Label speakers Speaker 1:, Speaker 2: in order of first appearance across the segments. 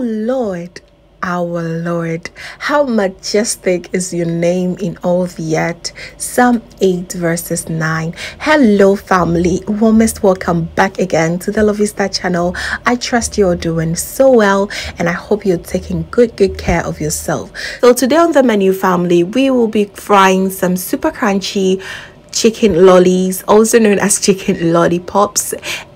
Speaker 1: Lord, our Lord, how majestic is your name in all the earth. Psalm 8, verses 9. Hello, family. Warmest welcome back again to the Lovystouch channel. I trust you're doing so well and I hope you're taking good, good care of yourself. So, today on the menu, family, we will be frying some super crunchy chicken lollies also known as chicken lollipops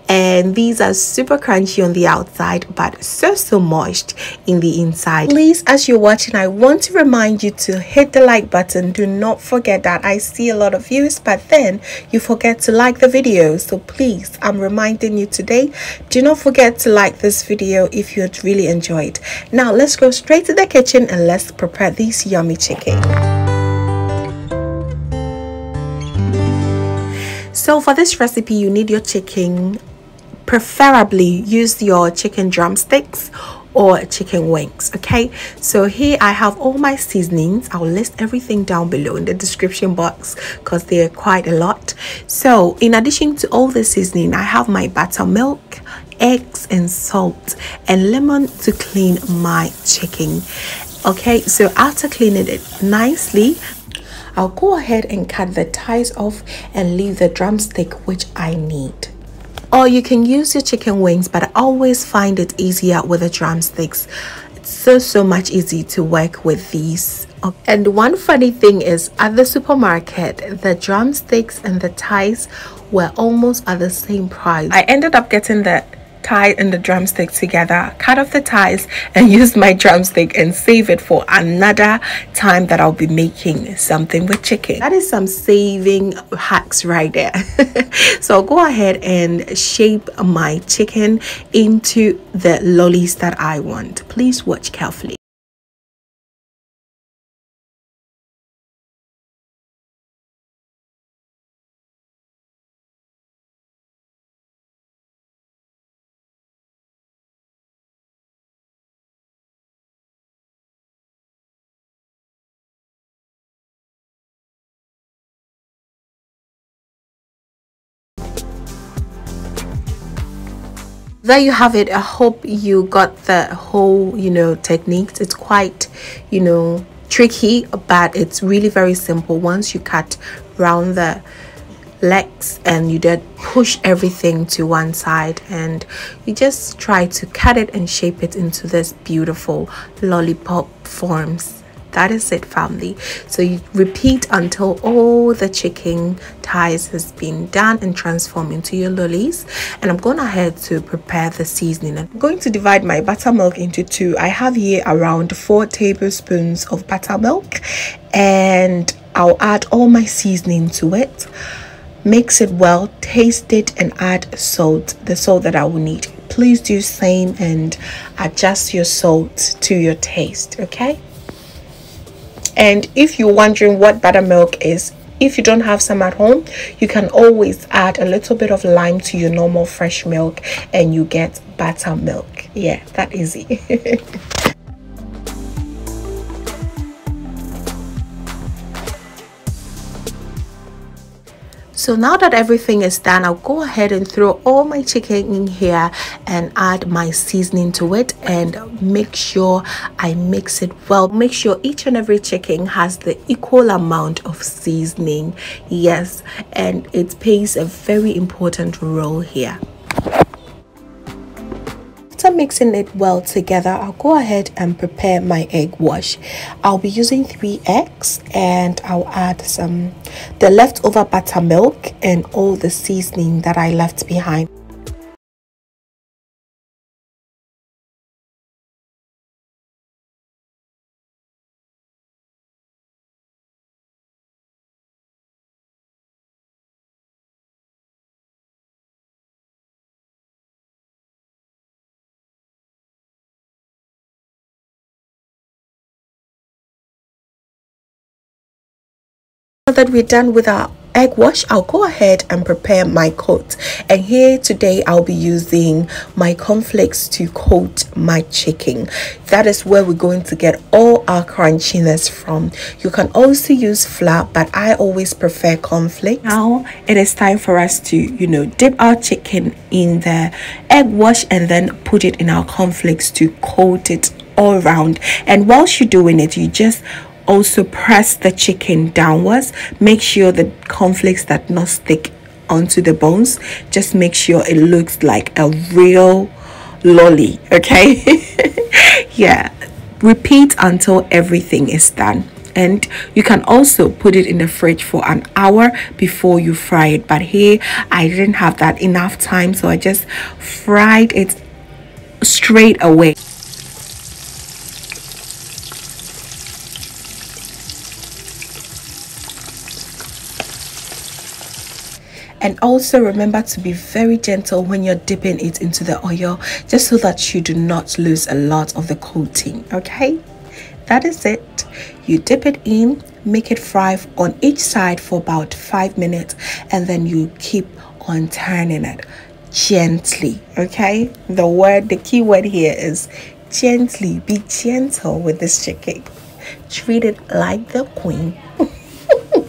Speaker 1: and these are super crunchy on the outside but so so moist in the inside. Please as you're watching i want to remind you to hit the like button. Do not forget that i see a lot of views but then you forget to like the video. So please i'm reminding you today do not forget to like this video if you really enjoyed now let's go straight to the kitchen and let's prepare this yummy chicken. So for this recipe you need your chicken preferably use your chicken drumsticks or chicken wings okay? So here i have all my seasonings. I'll list everything down below in the description box because they're quite a lot. So in addition to all the seasoning i have my buttermilk eggs and salt and lemon to clean my chicken okay? So after cleaning it nicely I'll go ahead and cut the ties off and leave the drumstick which I need or you can use your chicken wings but I always find it easier with the drumsticks. It's so so much easy to work with these. And one funny thing is at the supermarket the drumsticks and the thighs were almost at the same price. I ended up getting the tie and the drumstick together. Cut off the ties and use my drumstick and save it for another time that I'll be making something with chicken. That is some saving hacks right there. So I'll go ahead and shape my chicken into the lollies that I want. Please watch carefully there you have it. I hope you got the whole you know techniques. It's quite you know tricky but it's really very simple. Once you cut round the legs and you then push everything to one side and you just try to cut it and shape it into this beautiful lollipop forms that is it family. So you repeat until all the chicken thighs has been done and transformed into your lollies. And i'm going ahead to prepare the seasoning. I'm going to divide my buttermilk into two. I have here around four tablespoons of buttermilk and i'll add all my seasoning to it. Mix it well taste it and add salt the salt that i will need. Please do same and adjust your salt to your taste okay and if you're wondering what buttermilk is if you don't have some at home you can always add a little bit of lime to your normal fresh milk and you get buttermilk. Yeah that easy so now that everything is done i'll go ahead and throw all my chicken in here and add my seasoning to it and make sure i mix it well. Make sure each and every chicken has the equal amount of seasoning. Yes and it plays a very important role here after mixing it well together, I'll go ahead and prepare my egg wash. I'll be using three eggs and I'll add some the leftover buttermilk and all the seasoning that I left behind. That we're done with our egg wash I'll go ahead and prepare my coat. And here today I'll be using my cornflakes to coat my chicken. That is where we're going to get all our crunchiness from. You can also use flour but I always prefer cornflakes. Now it is time for us to you know dip our chicken in the egg wash and then put it in our cornflakes to coat it all around and whilst you're doing it you just also press the chicken downwards. Make sure the cornflakes that not stick onto the bones. Just make sure it looks like a real lolly okay? Yeah. Repeat until everything is done. And you can also put it in the fridge for an hour before you fry it. But here i didn't have that enough time so i just fried it straight away and also remember to be very gentle when you're dipping it into the oil just so that you do not lose a lot of the coating okay? That is it. You dip it in make it fry on each side for about five minutes and then you keep on turning it gently okay? The word the key word here is gently. Be gentle with this chicken. Treat it like the queen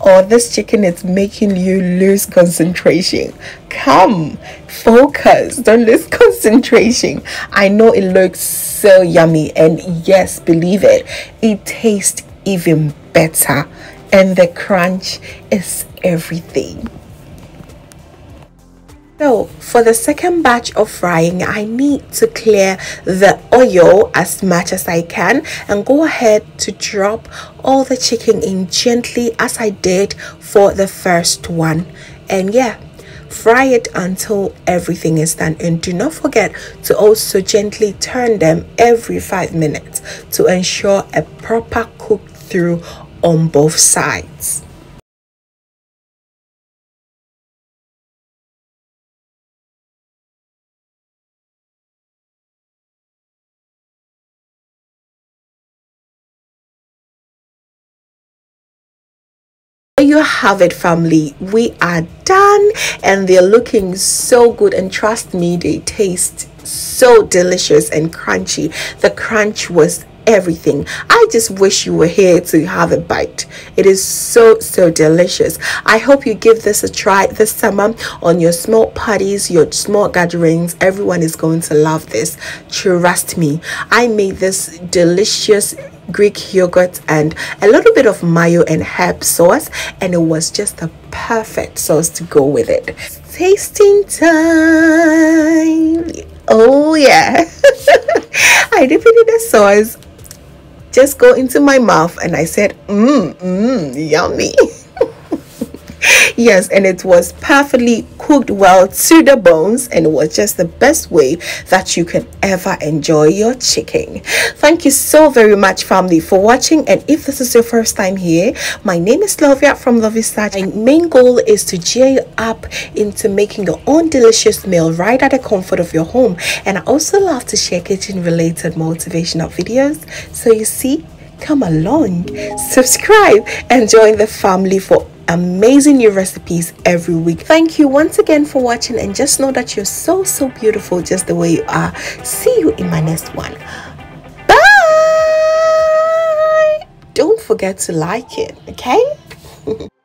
Speaker 1: or this chicken is making you lose concentration? Come focus. Don't lose concentration. I know it looks so yummy and yes believe it it tastes even better and the crunch is everything. So for the second batch of frying, I need to clear the oil as much as I can and go ahead to drop all the chicken in gently as I did for the first one. And yeah, fry it until everything is done and do not forget to also gently turn them every five minutes to ensure a proper cook through on both sides. You have it family. We are done and they're looking so good. And trust me they taste so delicious and crunchy. The crunch was everything. I just wish you were here to have a bite. It is so so delicious. I hope you give this a try this summer on your small parties your small gatherings. Everyone is going to love this. Trust me. I made this delicious Greek yogurt and a little bit of mayo and herb sauce and it was just a perfect sauce to go with it. Tasting time! Oh yeah! I dipped in the sauce, just go into my mouth and I said, mmm, mmm, yummy. yes and it was perfectly cooked well to the bones and it was just the best way that you can ever enjoy your chicken. Thank you so very much family for watching. And if this is your first time here my name is Lovia from Lovystouch my main goal is to gear you up into making your own delicious meal right at the comfort of your home. And I also love to share kitchen related motivational videos. So you see come along subscribe and join the family for amazing new recipes every week. Thank you once again for watching and just know that you're so so beautiful just the way you are. See you in my next one. Bye! Don't forget to like it okay